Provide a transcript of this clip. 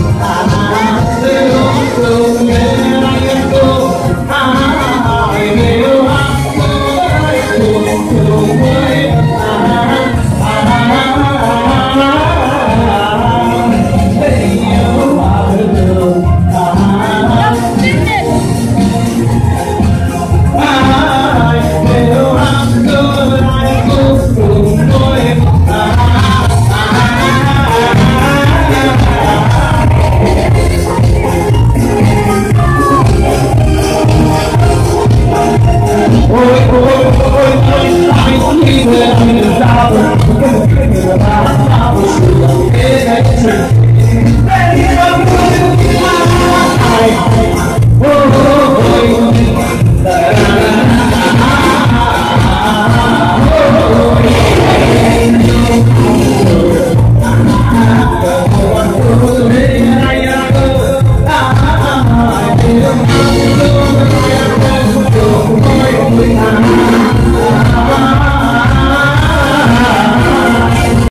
Ah. Because the goodness of our Father is true. Is that true?